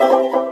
Bye.